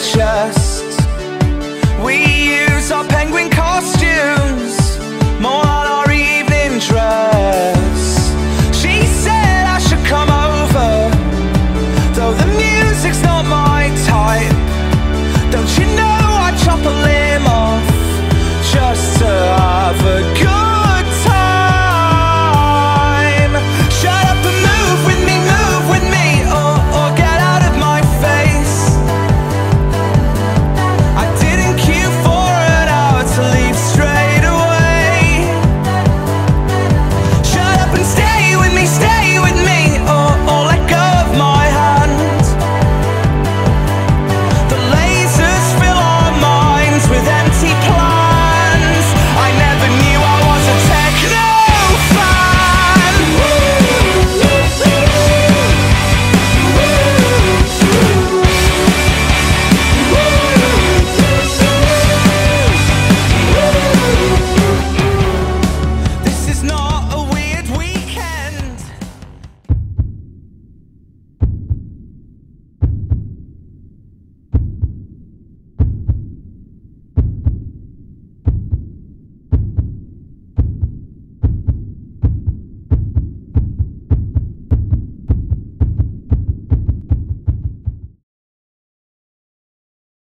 Just.